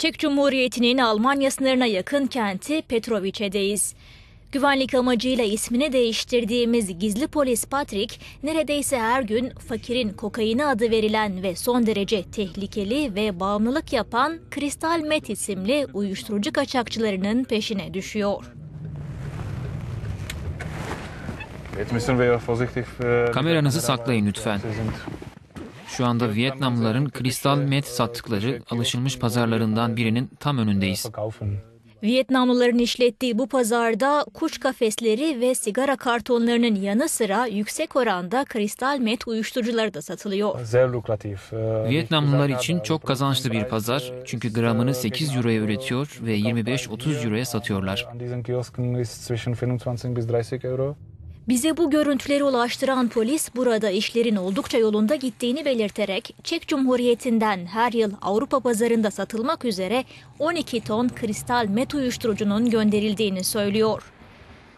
Çek Cumhuriyeti'nin Almanya sınırına yakın kenti Petrovice'deyiz. Güvenlik amacıyla ismini değiştirdiğimiz gizli polis Patrick, neredeyse her gün fakirin kokaini adı verilen ve son derece tehlikeli ve bağımlılık yapan Kristal Met isimli uyuşturucu kaçakçılarının peşine düşüyor. Für Kameranızı saklayın lütfen. Şu anda Vietnamlıların kristal met sattıkları alışılmış pazarlarından birinin tam önündeyiz. Vietnamlıların işlettiği bu pazarda kuş kafesleri ve sigara kartonlarının yanı sıra yüksek oranda kristal met uyuşturucuları da satılıyor. Äh, Vietnamlılar için çok kazançlı bir 35, pazar çünkü gramını äh, 8 gegen euroya 8 üretiyor ve 25-30 euroya satıyorlar. An diesen Kiosken ist zwischen 25 bis 30 Euro. Bize bu görüntüleri ulaştıran polis burada işlerin oldukça yolunda gittiğini belirterek Çek Cumhuriyeti'nden her yıl Avrupa pazarında satılmak üzere 12 ton kristal met uyuşturucunun gönderildiğini söylüyor.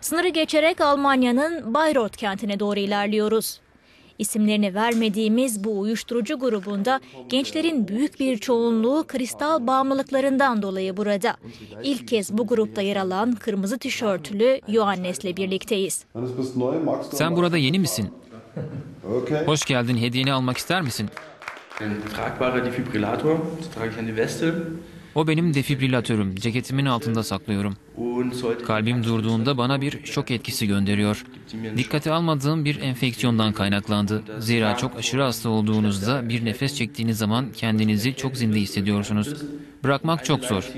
Sınırı geçerek Almanya'nın Bayreuth kentine doğru ilerliyoruz. İsimlerini vermediğimiz bu uyuşturucu grubunda gençlerin büyük bir çoğunluğu kristal bağımlılıklarından dolayı burada. İlk kez bu grupta yer alan kırmızı tişörtlü Johannes'le birlikteyiz. Sen burada yeni misin? Hoş geldin. Hediyeni almak ister misin? Ein tragbarer Defibrillator, das trage ich an die Weste O benim defibrilatörüm. Ceketimin altında saklıyorum. Kalbim durduğunda bana bir şok etkisi gönderiyor. Dikkate almadığım bir enfeksiyondan kaynaklandı. Zira çok aşırı hasta olduğunuzda bir nefes çektiğiniz zaman kendinizi çok zinde hissediyorsunuz. Bırakmak çok zor.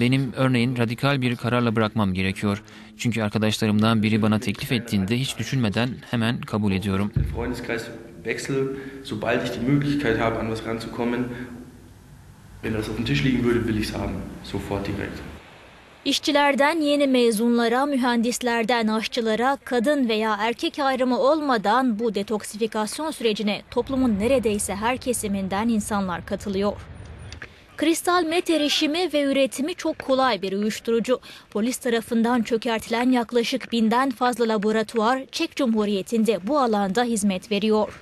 Benim örneğin radikal bir kararla bırakmam gerekiyor. Çünkü arkadaşlarımdan biri bana teklif ettiğinde hiç düşünmeden hemen kabul ediyorum. Wenn das auf dem Tisch liegen würde, will ich es haben, sofort direkt. İşçilerden yeni mezunlara, mühendislerden aşçılara, kadın veya erkek ayrımı olmadan bu detoksifikasyon sürecine toplumun neredeyse her kesiminden insanlar katılıyor. Kristal met erişimi ve üretimi çok kolay bir uyuşturucu. Polis tarafından çökertilen yaklaşık binden fazla laboratuvar Çek Cumhuriyeti'nde bu alanda hizmet veriyor.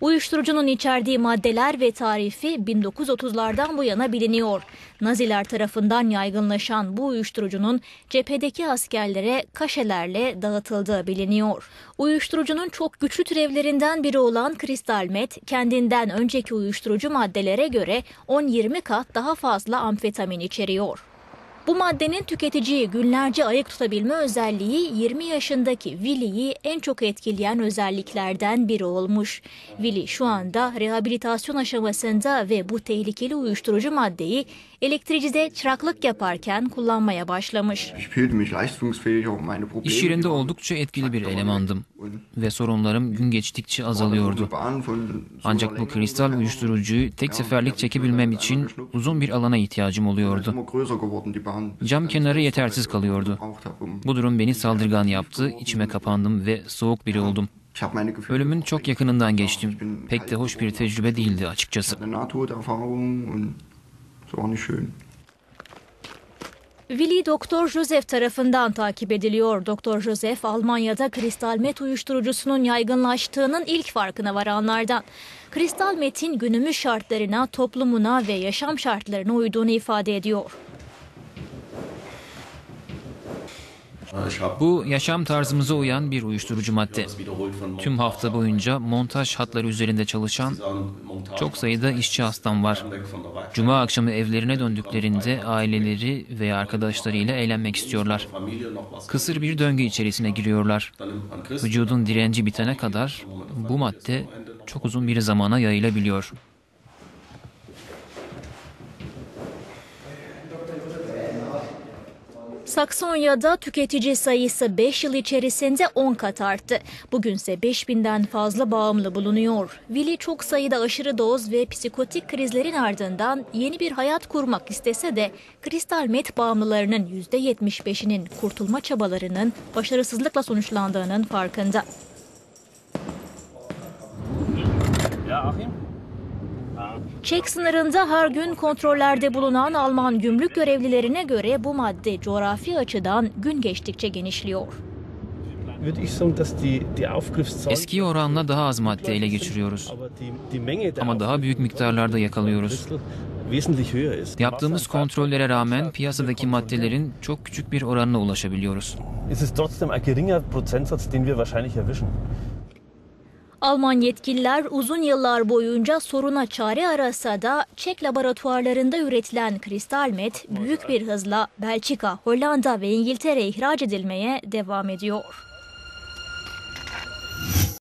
Uyuşturucunun içerdiği maddeler ve tarifi 1930'lardan bu yana biliniyor. Naziler tarafından yaygınlaşan bu uyuşturucunun cephedeki askerlere kaşelerle dağıtıldığı biliniyor. Uyuşturucunun çok güçlü türevlerinden biri olan kristal met, kendinden önceki uyuşturucu maddelere göre 10-20 kat daha fazla amfetamin içeriyor. Bu maddenin tüketiciyi günlerce ayık tutabilme özelliği 20 yaşındaki Willy'yi en çok etkileyen özelliklerden biri olmuş. Willy şu anda rehabilitasyon aşamasında ve bu tehlikeli uyuşturucu maddeyi elektricide çıraklık yaparken kullanmaya başlamış. Ich fühlte mich leistungsfähig, auch meine Probleme. İş yerinde oldukça etkili bir elemandım ve sorunlarım gün geçtikçe azalıyordu. Ancak bu kristal uyuşturucuyu tek seferlik çekebilmem için uzun bir alana ihtiyacım oluyordu. Cam kenarı yetersiz kalıyordu. Bu durum beni saldırgan yaptı, içime kapandım ve soğuk biri oldum. Ölümün çok yakınından geçtim. Pek de hoş bir tecrübe değildi açıkçası. Willy Doktor Joseph tarafından takip ediliyor. Doktor Joseph Almanya'da kristal met uyuşturucusunun yaygınlaştığının ilk farkına varanlardan. Kristal metin günümüz şartlarına, toplumuna ve yaşam şartlarına uyduğunu ifade ediyor. Bu yaşam tarzımıza uyan bir uyuşturucu madde. Tüm hafta boyunca montaj hatları üzerinde çalışan çok sayıda işçi hastam var. Cuma akşamı evlerine döndüklerinde aileleri veya arkadaşlarıyla eğlenmek istiyorlar. Kısır bir döngü içerisine giriyorlar. Vücudun direnci bitene kadar bu madde çok uzun bir zamana yayılabiliyor. Saksonya'da tüketici sayısı 5 yıl içerisinde 10 kat arttı. Bugünse 5000'den fazla bağımlı bulunuyor. Willy çok sayıda aşırı doz ve psikotik krizlerin ardından yeni bir hayat kurmak istese de kristal met bağımlılarının %75'inin kurtulma çabalarının başarısızlıkla sonuçlandığının farkında. Çek sınırında her gün kontrollerde bulunan Alman gümrük görevlilerine göre bu madde coğrafi açıdan gün geçtikçe genişliyor. Eski oranla daha az madde ele geçiriyoruz. Ama daha büyük miktarlarda yakalıyoruz. Yaptığımız kontrollere rağmen piyasadaki maddelerin çok küçük bir oranına ulaşabiliyoruz. Alman yetkililer uzun yıllar boyunca soruna çare arasa da Çek laboratuvarlarında üretilen kristal met büyük bir hızla Belçika, Hollanda ve İngiltere'ye ihraç edilmeye devam ediyor.